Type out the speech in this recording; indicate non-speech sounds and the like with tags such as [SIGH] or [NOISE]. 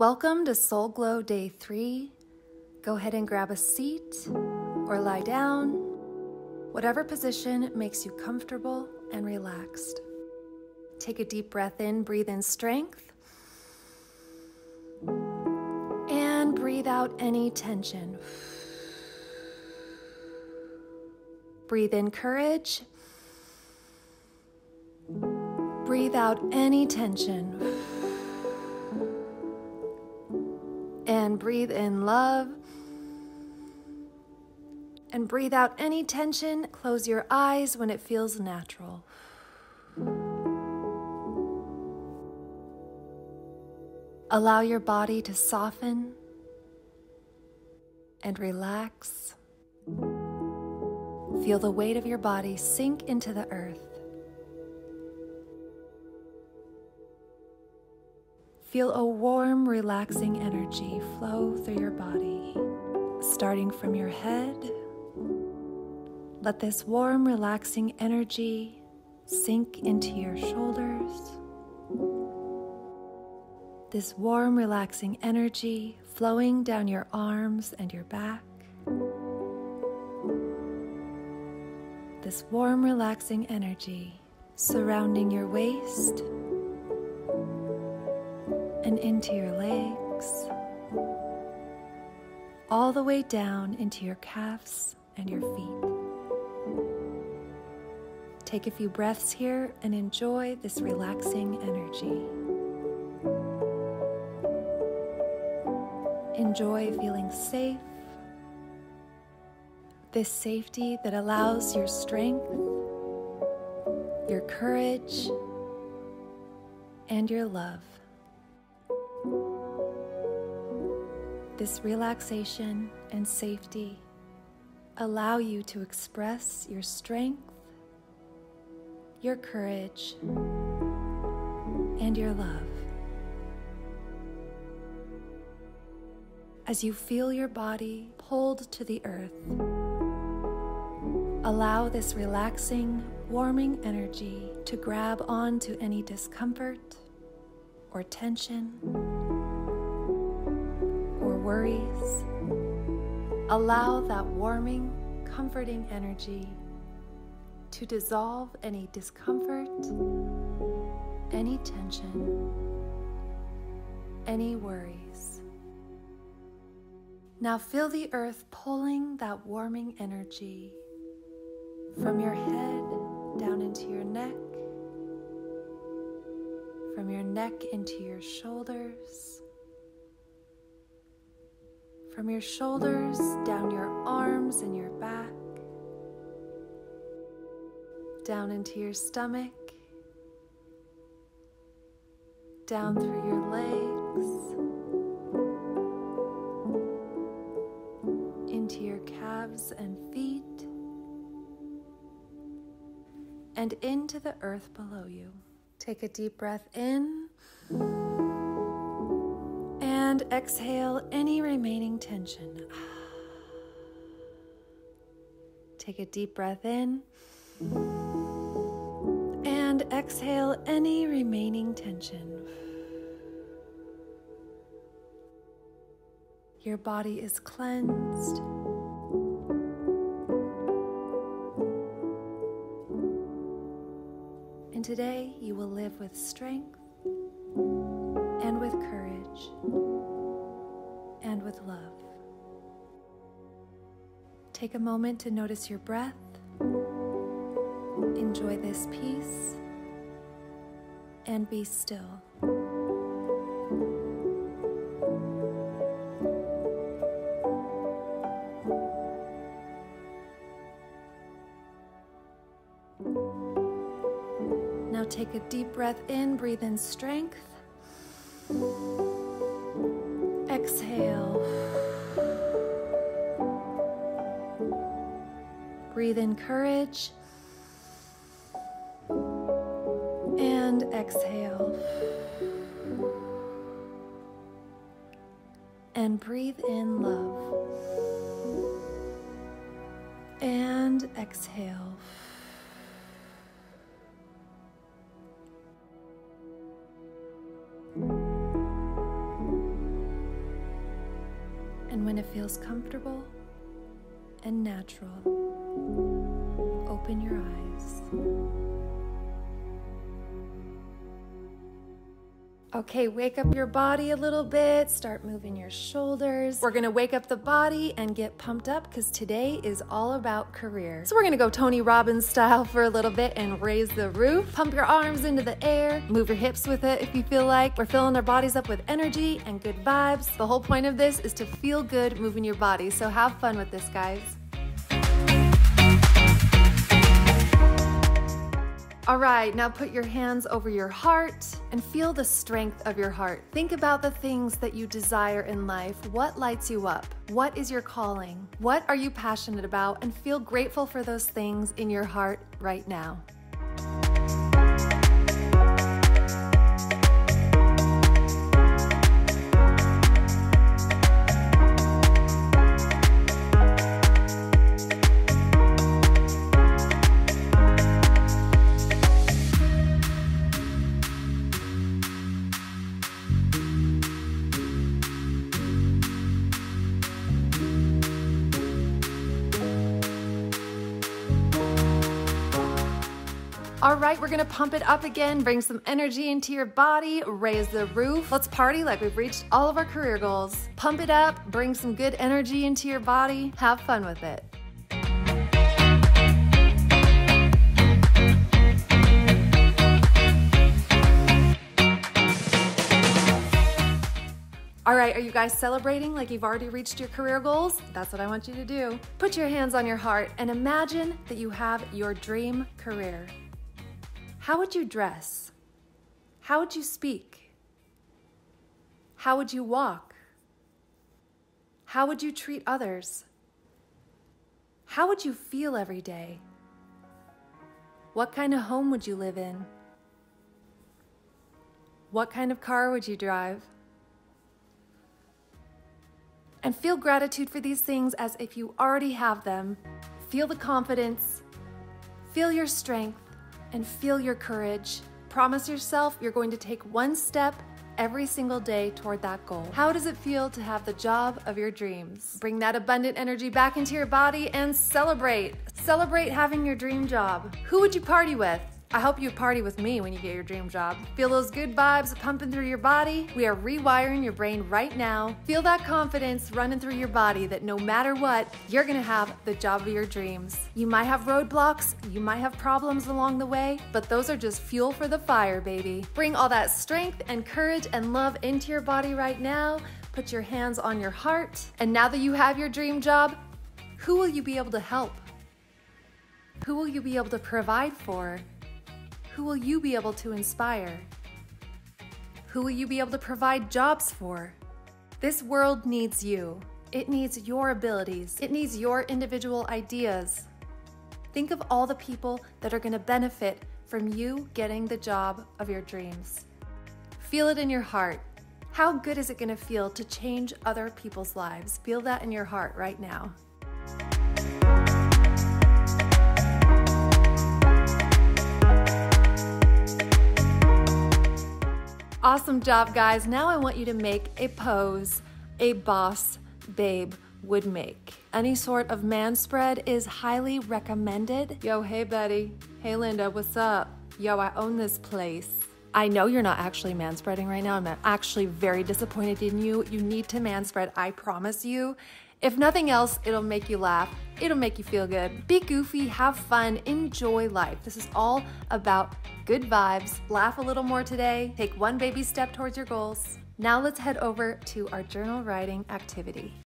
Welcome to Soul Glow Day 3. Go ahead and grab a seat or lie down, whatever position makes you comfortable and relaxed. Take a deep breath in, breathe in strength, and breathe out any tension. Breathe in courage. Breathe out any tension. And breathe in love. And breathe out any tension. Close your eyes when it feels natural. Allow your body to soften and relax. Feel the weight of your body sink into the earth. Feel a warm, relaxing energy flow through your body, starting from your head. Let this warm, relaxing energy sink into your shoulders. This warm, relaxing energy flowing down your arms and your back. this warm, relaxing energy surrounding your waist and into your legs, all the way down into your calves and your feet. Take a few breaths here and enjoy this relaxing energy. Enjoy feeling safe this safety that allows your strength, your courage, and your love. This relaxation and safety allow you to express your strength, your courage, and your love. As you feel your body pulled to the earth, Allow this relaxing, warming energy to grab onto any discomfort or tension worries. Allow that warming, comforting energy to dissolve any discomfort, any tension, any worries. Now feel the earth pulling that warming energy from your head down into your neck, from your neck into your shoulders, from your shoulders down your arms and your back, down into your stomach, down through your legs. into your calves and feet and into the earth below you. Take a deep breath in and exhale any remaining tension. [SIGHS] Take a deep breath in and exhale any remaining tension. Your body is cleansed. And today you will live with strength and with courage and with love. Take a moment to notice your breath. Enjoy this peace and be still. Now take a deep breath in, breathe in strength. Breathe in courage. And exhale. And breathe in love. And exhale. And when it feels comfortable and natural, open your eyes. Okay, wake up your body a little bit, start moving your shoulders. We're gonna wake up the body and get pumped up because today is all about career. So we're gonna go Tony Robbins style for a little bit and raise the roof. Pump your arms into the air, move your hips with it if you feel like. We're filling our bodies up with energy and good vibes. The whole point of this is to feel good moving your body, so have fun with this, guys. All right, now put your hands over your heart and feel the strength of your heart. Think about the things that you desire in life. What lights you up? What is your calling? What are you passionate about? And feel grateful for those things in your heart right now. All right, we're gonna pump it up again, bring some energy into your body, raise the roof. Let's party like we've reached all of our career goals. Pump it up, bring some good energy into your body, have fun with it. All right, are you guys celebrating like you've already reached your career goals? That's what I want you to do. Put your hands on your heart and imagine that you have your dream career. How would you dress? How would you speak? How would you walk? How would you treat others? How would you feel every day? What kind of home would you live in? What kind of car would you drive? And feel gratitude for these things as if you already have them. Feel the confidence, feel your strength, and feel your courage. Promise yourself you're going to take one step every single day toward that goal. How does it feel to have the job of your dreams? Bring that abundant energy back into your body and celebrate. Celebrate having your dream job. Who would you party with? I hope you party with me when you get your dream job. Feel those good vibes pumping through your body? We are rewiring your brain right now. Feel that confidence running through your body that no matter what, you're gonna have the job of your dreams. You might have roadblocks, you might have problems along the way, but those are just fuel for the fire, baby. Bring all that strength and courage and love into your body right now. Put your hands on your heart. And now that you have your dream job, who will you be able to help? Who will you be able to provide for? Who will you be able to inspire? Who will you be able to provide jobs for? This world needs you. It needs your abilities. It needs your individual ideas. Think of all the people that are going to benefit from you getting the job of your dreams. Feel it in your heart. How good is it going to feel to change other people's lives? Feel that in your heart right now. Awesome job, guys. Now I want you to make a pose a boss babe would make. Any sort of man spread is highly recommended. Yo, hey Betty. Hey Linda, what's up? Yo, I own this place. I know you're not actually man spreading right now. I'm actually very disappointed in you. You need to man spread, I promise you. If nothing else, it'll make you laugh. It'll make you feel good. Be goofy, have fun, enjoy life. This is all about good vibes. Laugh a little more today. Take one baby step towards your goals. Now let's head over to our journal writing activity.